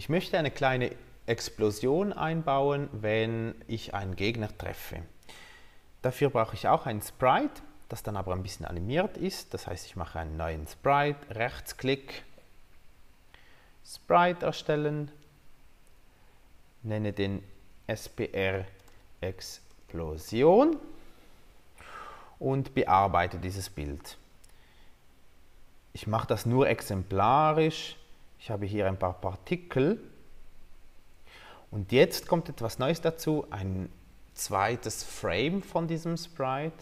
Ich möchte eine kleine Explosion einbauen, wenn ich einen Gegner treffe. Dafür brauche ich auch ein Sprite, das dann aber ein bisschen animiert ist. Das heißt, ich mache einen neuen Sprite, Rechtsklick, Sprite erstellen, nenne den SPR Explosion und bearbeite dieses Bild. Ich mache das nur exemplarisch. Ich habe hier ein paar Partikel. Und jetzt kommt etwas Neues dazu, ein zweites Frame von diesem Sprite.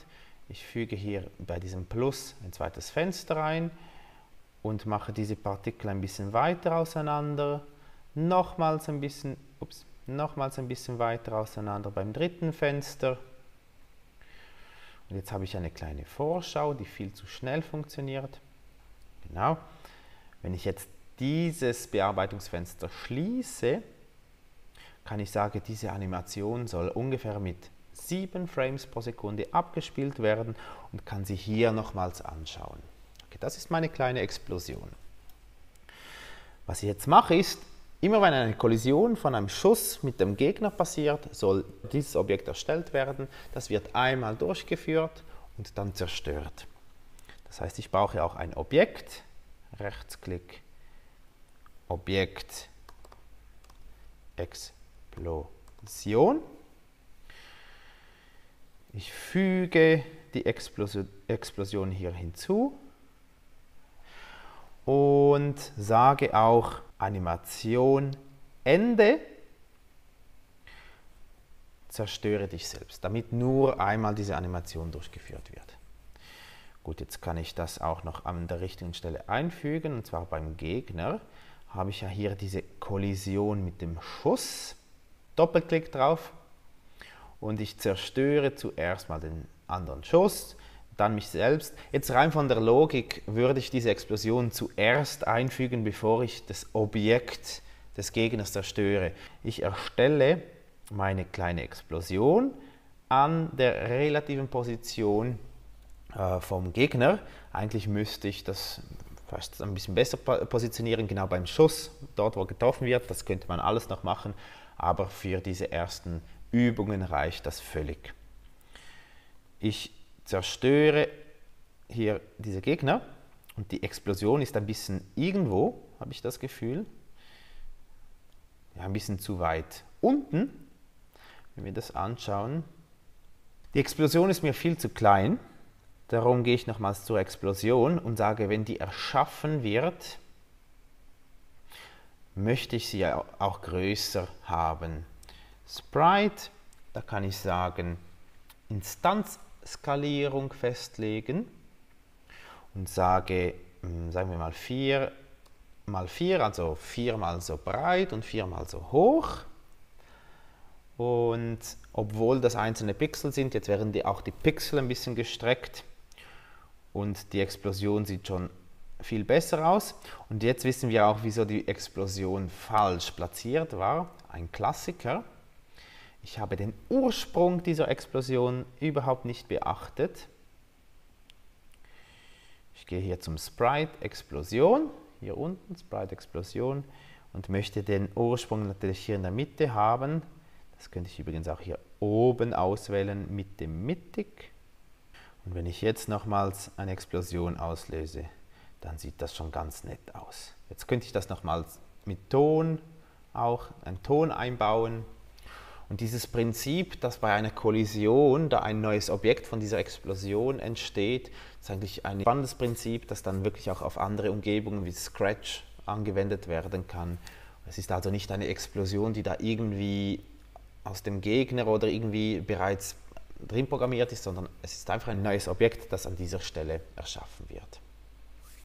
Ich füge hier bei diesem Plus ein zweites Fenster ein und mache diese Partikel ein bisschen weiter auseinander. Nochmals ein bisschen, ups, nochmals ein bisschen weiter auseinander beim dritten Fenster. Und jetzt habe ich eine kleine Vorschau, die viel zu schnell funktioniert. Genau. Wenn ich jetzt dieses Bearbeitungsfenster schließe, kann ich sagen, diese Animation soll ungefähr mit 7 Frames pro Sekunde abgespielt werden und kann sie hier nochmals anschauen. Okay, das ist meine kleine Explosion. Was ich jetzt mache ist, immer wenn eine Kollision von einem Schuss mit dem Gegner passiert, soll dieses Objekt erstellt werden. Das wird einmal durchgeführt und dann zerstört. Das heißt, ich brauche auch ein Objekt, Rechtsklick, Objekt, Explosion. Ich füge die Explosion hier hinzu und sage auch Animation Ende. Zerstöre dich selbst, damit nur einmal diese Animation durchgeführt wird. Gut, jetzt kann ich das auch noch an der richtigen Stelle einfügen, und zwar beim Gegner habe ich ja hier diese Kollision mit dem Schuss. Doppelklick drauf und ich zerstöre zuerst mal den anderen Schuss, dann mich selbst. Jetzt rein von der Logik würde ich diese Explosion zuerst einfügen, bevor ich das Objekt des Gegners zerstöre. Ich erstelle meine kleine Explosion an der relativen Position äh, vom Gegner. Eigentlich müsste ich das fast ein bisschen besser positionieren, genau beim Schuss, dort wo getroffen wird. Das könnte man alles noch machen, aber für diese ersten Übungen reicht das völlig. Ich zerstöre hier diese Gegner und die Explosion ist ein bisschen irgendwo, habe ich das Gefühl. Ja, ein bisschen zu weit unten, wenn wir das anschauen. Die Explosion ist mir viel zu klein. Darum gehe ich nochmals zur Explosion und sage, wenn die erschaffen wird, möchte ich sie auch größer haben. Sprite, da kann ich sagen, Instanzskalierung festlegen und sage, hm, sagen wir mal 4 mal 4, also 4 mal so breit und 4 mal so hoch. Und obwohl das einzelne Pixel sind, jetzt werden die auch die Pixel ein bisschen gestreckt und die Explosion sieht schon viel besser aus. Und jetzt wissen wir auch, wieso die Explosion falsch platziert war. Ein Klassiker. Ich habe den Ursprung dieser Explosion überhaupt nicht beachtet. Ich gehe hier zum Sprite Explosion, hier unten Sprite Explosion und möchte den Ursprung natürlich hier in der Mitte haben. Das könnte ich übrigens auch hier oben auswählen mit dem Mittig. Und wenn ich jetzt nochmals eine Explosion auslöse, dann sieht das schon ganz nett aus. Jetzt könnte ich das nochmals mit Ton auch, einen Ton einbauen. Und dieses Prinzip, dass bei einer Kollision da ein neues Objekt von dieser Explosion entsteht, ist eigentlich ein spannendes Prinzip, das dann wirklich auch auf andere Umgebungen wie Scratch angewendet werden kann. Es ist also nicht eine Explosion, die da irgendwie aus dem Gegner oder irgendwie bereits drin programmiert ist, sondern es ist einfach ein neues Objekt, das an dieser Stelle erschaffen wird.